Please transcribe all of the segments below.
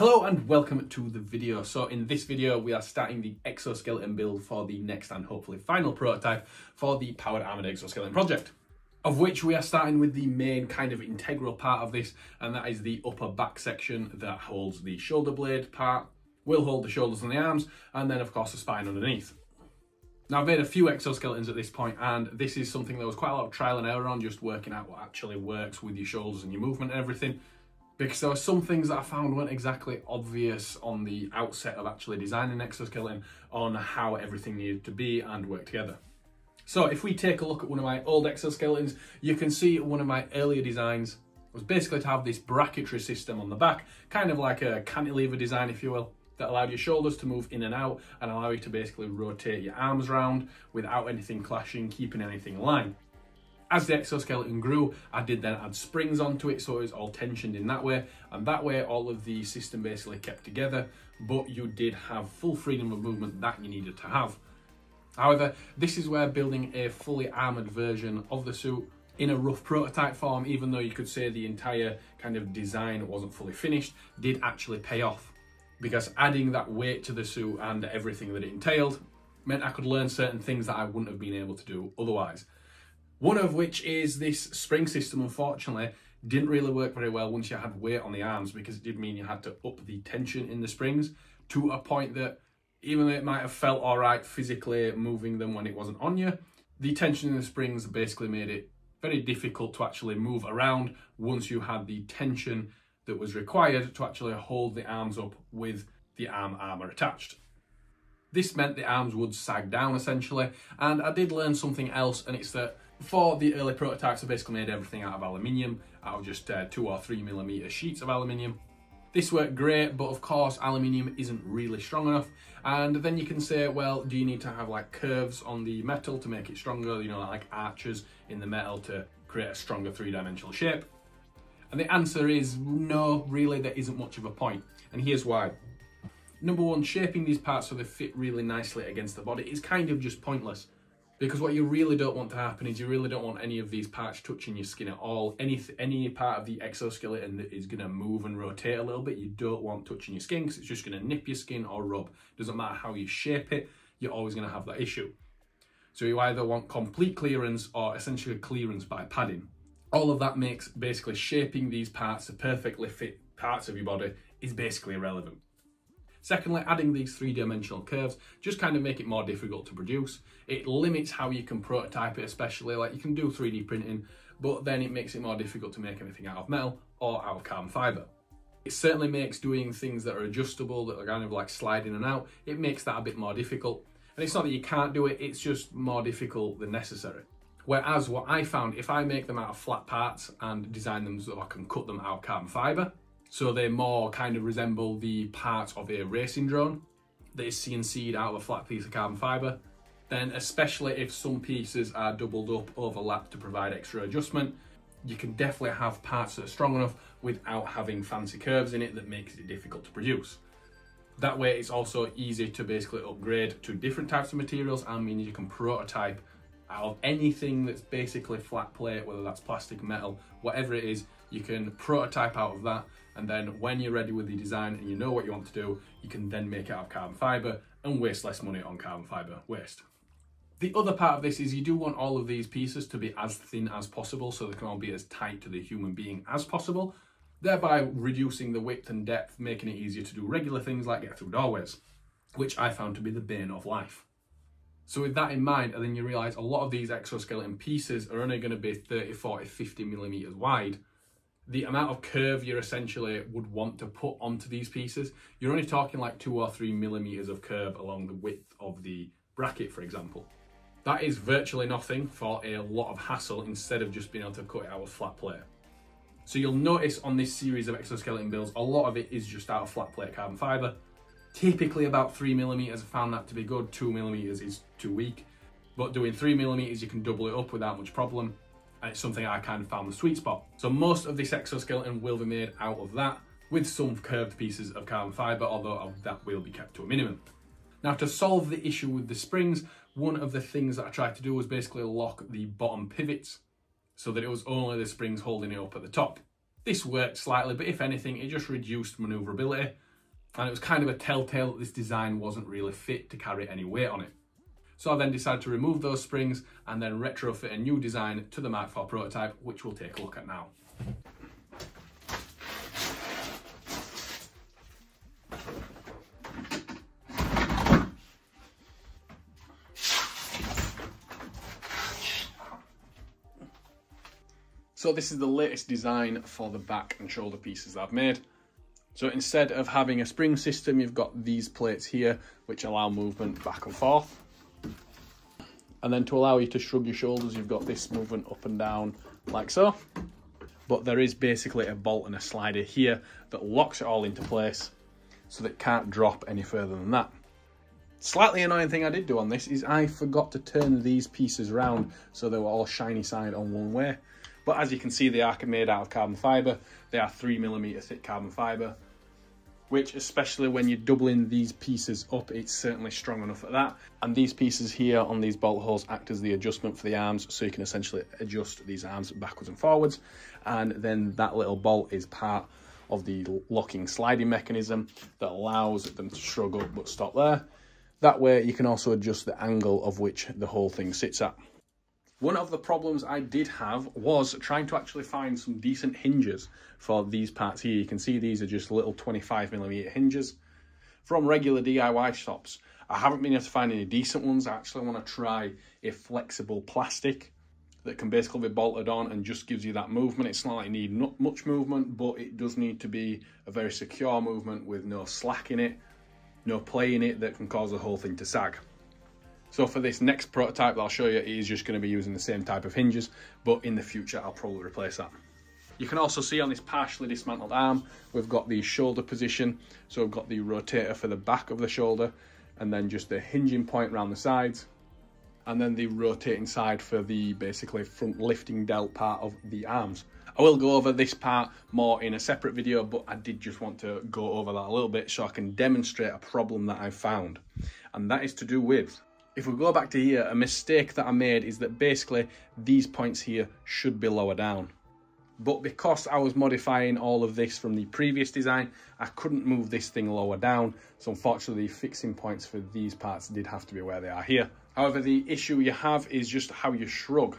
Hello and welcome to the video. So in this video we are starting the exoskeleton build for the next and hopefully final prototype for the powered armoured exoskeleton project. Of which we are starting with the main kind of integral part of this and that is the upper back section that holds the shoulder blade part, will hold the shoulders and the arms and then of course the spine underneath. Now I've made a few exoskeletons at this point and this is something that was quite a lot of trial and error on just working out what actually works with your shoulders and your movement and everything because there were some things that I found weren't exactly obvious on the outset of actually designing exoskeleton on how everything needed to be and work together. So if we take a look at one of my old exoskeletons, you can see one of my earlier designs was basically to have this bracketry system on the back, kind of like a cantilever design, if you will, that allowed your shoulders to move in and out and allow you to basically rotate your arms around without anything clashing, keeping anything aligned. As the exoskeleton grew, I did then add springs onto it so it was all tensioned in that way. And that way all of the system basically kept together, but you did have full freedom of movement that you needed to have. However, this is where building a fully armoured version of the suit in a rough prototype form, even though you could say the entire kind of design wasn't fully finished, did actually pay off. Because adding that weight to the suit and everything that it entailed meant I could learn certain things that I wouldn't have been able to do otherwise. One of which is this spring system, unfortunately, didn't really work very well once you had weight on the arms because it did mean you had to up the tension in the springs to a point that even though it might have felt all right physically moving them when it wasn't on you, the tension in the springs basically made it very difficult to actually move around once you had the tension that was required to actually hold the arms up with the arm armour attached. This meant the arms would sag down essentially, and I did learn something else, and it's that for the early prototypes, I basically made everything out of aluminium, out of just uh, two or three millimeter sheets of aluminium. This worked great, but of course aluminium isn't really strong enough. And then you can say, well, do you need to have like curves on the metal to make it stronger? You know, like arches in the metal to create a stronger three-dimensional shape? And the answer is no, really, there isn't much of a point. And here's why. Number one, shaping these parts so they fit really nicely against the body is kind of just pointless. Because what you really don't want to happen is you really don't want any of these parts touching your skin at all. Any any part of the exoskeleton that is going to move and rotate a little bit, you don't want touching your skin because it's just going to nip your skin or rub. Doesn't matter how you shape it, you're always going to have that issue. So you either want complete clearance or essentially a clearance by padding. All of that makes basically shaping these parts to perfectly fit parts of your body is basically irrelevant. Secondly, adding these three-dimensional curves just kind of make it more difficult to produce. It limits how you can prototype it, especially like you can do 3D printing, but then it makes it more difficult to make anything out of metal or out of carbon fibre. It certainly makes doing things that are adjustable, that are kind of like sliding in and out, it makes that a bit more difficult. And it's not that you can't do it, it's just more difficult than necessary. Whereas what I found, if I make them out of flat parts and design them so I can cut them out of carbon fibre, so they more kind of resemble the parts of a racing drone that is CNC'd out of a flat piece of carbon fibre. Then especially if some pieces are doubled up, overlapped to provide extra adjustment, you can definitely have parts that are strong enough without having fancy curves in it that makes it difficult to produce. That way it's also easy to basically upgrade to different types of materials and means you can prototype out of anything that's basically flat plate, whether that's plastic, metal, whatever it is, you can prototype out of that and then when you're ready with the design and you know what you want to do, you can then make it out of carbon fibre and waste less money on carbon fibre waste. The other part of this is you do want all of these pieces to be as thin as possible so they can all be as tight to the human being as possible, thereby reducing the width and depth, making it easier to do regular things like get through doorways, which I found to be the bane of life. So with that in mind, and then you realise a lot of these exoskeleton pieces are only going to be 30, 40, 50 millimetres wide, the amount of curve you essentially would want to put onto these pieces, you're only talking like two or three millimeters of curve along the width of the bracket, for example. That is virtually nothing for a lot of hassle instead of just being able to cut it out with flat plate. So you'll notice on this series of exoskeleton builds, a lot of it is just out of flat plate carbon fibre. Typically about three millimeters, I found that to be good. Two millimeters is too weak. But doing three millimeters, you can double it up without much problem and it's something I kind of found the sweet spot. So most of this exoskeleton will be made out of that with some curved pieces of carbon fibre, although that will be kept to a minimum. Now to solve the issue with the springs, one of the things that I tried to do was basically lock the bottom pivots so that it was only the springs holding it up at the top. This worked slightly, but if anything, it just reduced manoeuvrability. and it was kind of a telltale that this design wasn't really fit to carry any weight on it. So I then decided to remove those springs and then retrofit a new design to the Mark IV prototype, which we'll take a look at now. So this is the latest design for the back and shoulder pieces that I've made. So instead of having a spring system, you've got these plates here, which allow movement back and forth. And then to allow you to shrug your shoulders, you've got this movement up and down like so. But there is basically a bolt and a slider here that locks it all into place so that it can't drop any further than that. Slightly annoying thing I did do on this is I forgot to turn these pieces round so they were all shiny side on one way. But as you can see, they are made out of carbon fibre. They are three millimeter thick carbon fibre, which especially when you're doubling these pieces up, it's certainly strong enough at that. And these pieces here on these bolt holes act as the adjustment for the arms, so you can essentially adjust these arms backwards and forwards. And then that little bolt is part of the locking sliding mechanism that allows them to shrug up but stop there. That way you can also adjust the angle of which the whole thing sits at. One of the problems I did have was trying to actually find some decent hinges for these parts here. You can see these are just little 25 millimeter hinges from regular DIY shops. I haven't been able to find any decent ones. I actually want to try a flexible plastic that can basically be bolted on and just gives you that movement. It's not like you need not much movement, but it does need to be a very secure movement with no slack in it, no play in it that can cause the whole thing to sag. So for this next prototype that I'll show you, it is just going to be using the same type of hinges, but in the future I'll probably replace that. You can also see on this partially dismantled arm, we've got the shoulder position. So we've got the rotator for the back of the shoulder, and then just the hinging point around the sides, and then the rotating side for the basically front lifting delt part of the arms. I will go over this part more in a separate video, but I did just want to go over that a little bit so I can demonstrate a problem that I found. And that is to do with if we go back to here, a mistake that I made is that basically these points here should be lower down. But because I was modifying all of this from the previous design, I couldn't move this thing lower down. So unfortunately, the fixing points for these parts did have to be where they are here. However, the issue you have is just how you shrug.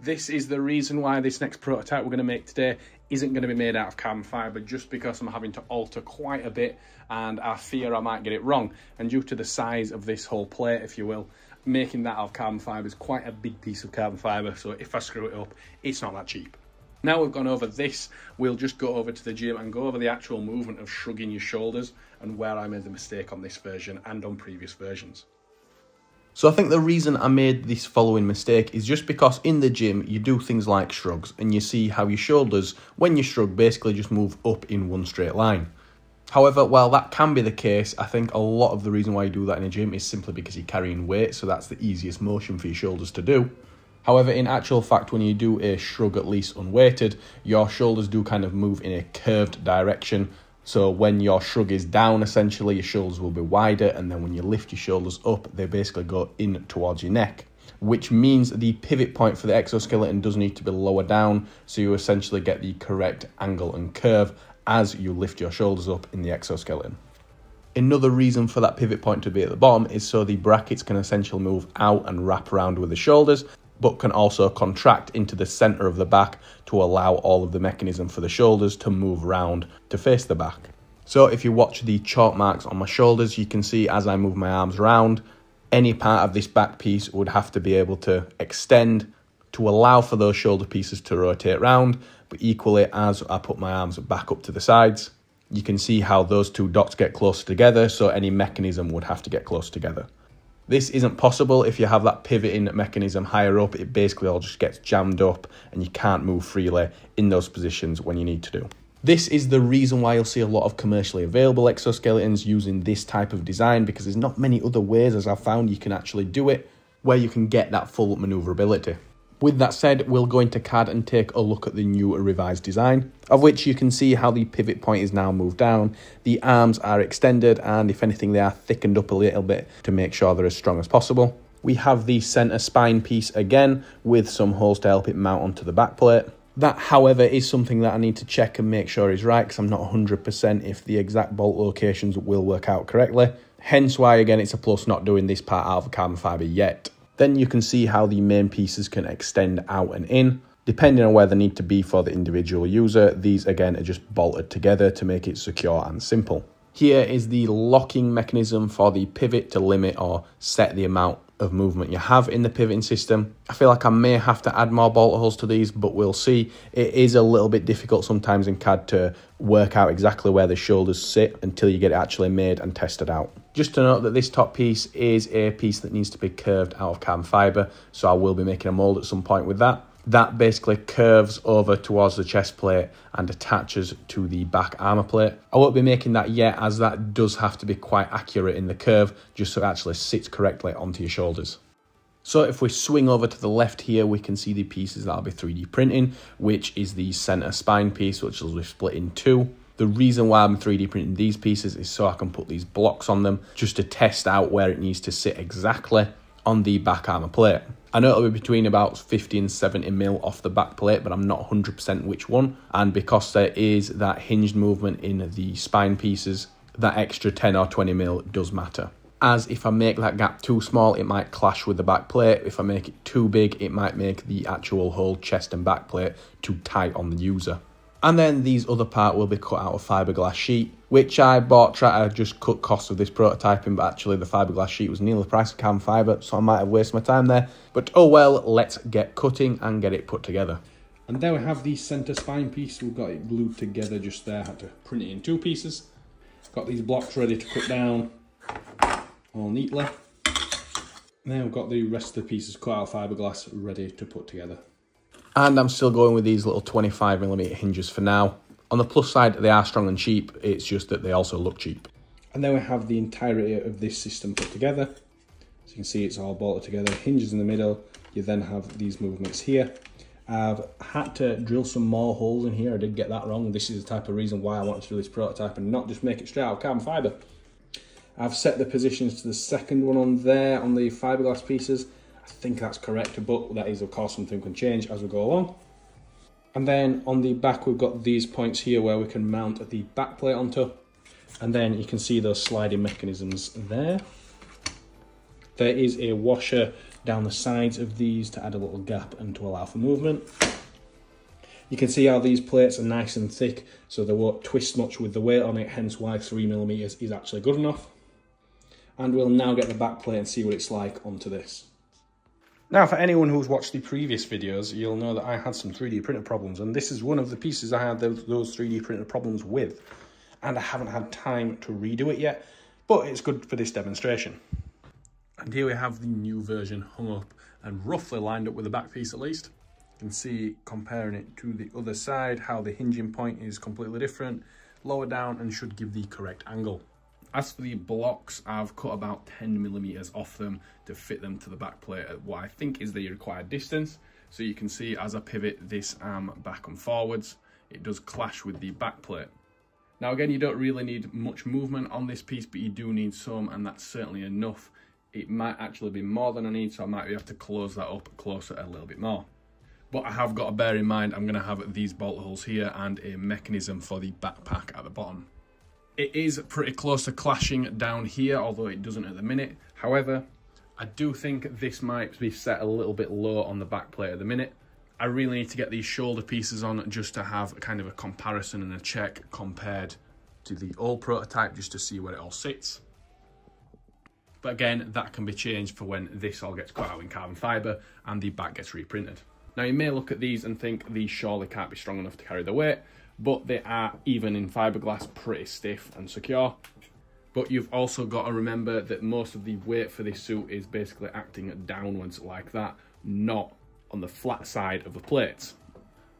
This is the reason why this next prototype we're going to make today isn't going to be made out of carbon fibre just because I'm having to alter quite a bit and I fear I might get it wrong. And due to the size of this whole plate, if you will, making that out of carbon fibre is quite a big piece of carbon fibre. So if I screw it up, it's not that cheap. Now we've gone over this, we'll just go over to the gym and go over the actual movement of shrugging your shoulders and where I made the mistake on this version and on previous versions. So I think the reason I made this following mistake is just because in the gym you do things like shrugs and you see how your shoulders, when you shrug, basically just move up in one straight line. However, while that can be the case, I think a lot of the reason why you do that in a gym is simply because you're carrying weight, so that's the easiest motion for your shoulders to do. However, in actual fact, when you do a shrug at least unweighted, your shoulders do kind of move in a curved direction, so when your shrug is down, essentially, your shoulders will be wider, and then when you lift your shoulders up, they basically go in towards your neck, which means the pivot point for the exoskeleton does need to be lower down, so you essentially get the correct angle and curve as you lift your shoulders up in the exoskeleton. Another reason for that pivot point to be at the bottom is so the brackets can essentially move out and wrap around with the shoulders, but can also contract into the center of the back to allow all of the mechanism for the shoulders to move around to face the back. So if you watch the chalk marks on my shoulders, you can see as I move my arms around, any part of this back piece would have to be able to extend to allow for those shoulder pieces to rotate round, but equally as I put my arms back up to the sides, you can see how those two dots get closer together, so any mechanism would have to get close together. This isn't possible if you have that pivoting mechanism higher up. It basically all just gets jammed up and you can't move freely in those positions when you need to do. This is the reason why you'll see a lot of commercially available exoskeletons using this type of design because there's not many other ways, as I've found, you can actually do it where you can get that full maneuverability. With that said, we'll go into CAD and take a look at the new revised design, of which you can see how the pivot point is now moved down, the arms are extended, and if anything, they are thickened up a little bit to make sure they're as strong as possible. We have the centre spine piece again with some holes to help it mount onto the back plate. That, however, is something that I need to check and make sure is right because I'm not 100% if the exact bolt locations will work out correctly. Hence why, again, it's a plus not doing this part out of carbon fibre yet. Then you can see how the main pieces can extend out and in. Depending on where they need to be for the individual user, these again are just bolted together to make it secure and simple. Here is the locking mechanism for the pivot to limit or set the amount of movement you have in the pivoting system. I feel like I may have to add more bolt holes to these, but we'll see. It is a little bit difficult sometimes in CAD to work out exactly where the shoulders sit until you get it actually made and tested out. Just to note that this top piece is a piece that needs to be curved out of carbon fibre, so I will be making a mould at some point with that that basically curves over towards the chest plate and attaches to the back armor plate. I won't be making that yet as that does have to be quite accurate in the curve just so it actually sits correctly onto your shoulders. So if we swing over to the left here, we can see the pieces that I'll be 3D printing, which is the center spine piece, which will be split in two. The reason why I'm 3D printing these pieces is so I can put these blocks on them just to test out where it needs to sit exactly on the back armor plate. I know it'll be between about 50 and 70 mil off the back plate, but I'm not 100% which one. And because there is that hinged movement in the spine pieces, that extra 10 or 20 mil does matter. As if I make that gap too small, it might clash with the back plate. If I make it too big, it might make the actual whole chest and back plate too tight on the user. And then these other part will be cut out of fiberglass sheet, which I bought try to just cut costs of this prototyping, but actually the fiberglass sheet was nearly the price of carbon fibre, so I might have wasted my time there. But oh well, let's get cutting and get it put together. And there we have the centre spine piece. We've got it glued together just there. Had to print it in two pieces. Got these blocks ready to cut down all neatly. Now we've got the rest of the pieces cut out of fiberglass ready to put together. And I'm still going with these little 25mm hinges for now. On the plus side, they are strong and cheap. It's just that they also look cheap. And then we have the entirety of this system put together. So you can see it's all bolted together, hinges in the middle. You then have these movements here. I've had to drill some more holes in here. I did get that wrong. This is the type of reason why I wanted to do this prototype and not just make it straight out of carbon fibre. I've set the positions to the second one on there on the fiberglass pieces I think that's correct, but that is of course something can change as we go along. And then on the back we've got these points here where we can mount the back plate onto. And then you can see those sliding mechanisms there. There is a washer down the sides of these to add a little gap and to allow for movement. You can see how these plates are nice and thick, so they won't twist much with the weight on it, hence why 3mm is actually good enough. And we'll now get the back plate and see what it's like onto this. Now, for anyone who's watched the previous videos, you'll know that I had some 3D printer problems, and this is one of the pieces I had those 3D printer problems with. And I haven't had time to redo it yet, but it's good for this demonstration. And here we have the new version hung up and roughly lined up with the back piece at least. You can see comparing it to the other side, how the hinging point is completely different, lower down and should give the correct angle. As for the blocks, I've cut about 10 millimeters off them to fit them to the back plate at what I think is the required distance. So you can see as I pivot this arm back and forwards, it does clash with the back plate. Now again, you don't really need much movement on this piece, but you do need some, and that's certainly enough. It might actually be more than I need, so I might have to close that up closer a little bit more. But I have got to bear in mind, I'm gonna have these bolt holes here and a mechanism for the backpack at the bottom. It is pretty close to clashing down here, although it doesn't at the minute. However, I do think this might be set a little bit low on the back plate at the minute. I really need to get these shoulder pieces on just to have kind of a comparison and a check compared to the old prototype just to see where it all sits. But again, that can be changed for when this all gets cut out in carbon fibre and the back gets reprinted. Now you may look at these and think these surely can't be strong enough to carry the weight, but they are, even in fiberglass, pretty stiff and secure. But you've also got to remember that most of the weight for this suit is basically acting downwards like that, not on the flat side of the plates.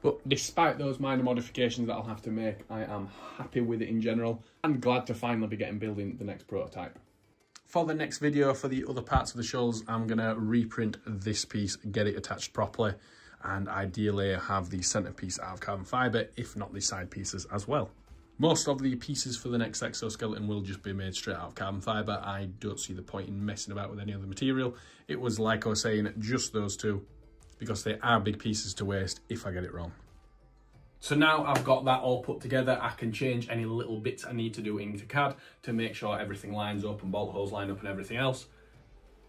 But despite those minor modifications that I'll have to make, I am happy with it in general and glad to finally be getting building the next prototype. For the next video, for the other parts of the shoulders, I'm going to reprint this piece, get it attached properly, and ideally have the centerpiece out of carbon fibre, if not the side pieces as well. Most of the pieces for the next exoskeleton will just be made straight out of carbon fibre. I don't see the point in messing about with any other material. It was, like I was saying, just those two, because they are big pieces to waste if I get it wrong. So now I've got that all put together, I can change any little bits I need to do into CAD to make sure everything lines up and bolt holes line up and everything else.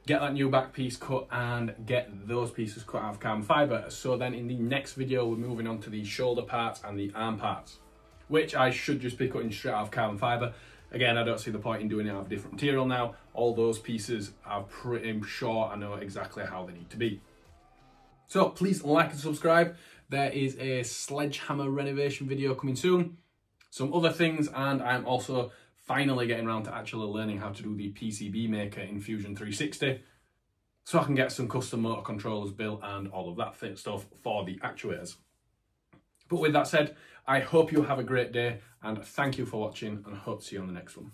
Get that new back piece cut and get those pieces cut out of carbon fibre. So then in the next video, we're moving on to the shoulder parts and the arm parts, which I should just be cutting straight out of carbon fibre. Again, I don't see the point in doing it out of different material now. All those pieces are pretty sure I know exactly how they need to be. So please like and subscribe. There is a sledgehammer renovation video coming soon. Some other things, and I'm also finally getting around to actually learning how to do the PCB maker in Fusion 360 so I can get some custom motor controllers built and all of that stuff for the actuators. But with that said, I hope you have a great day and thank you for watching and I hope to see you on the next one.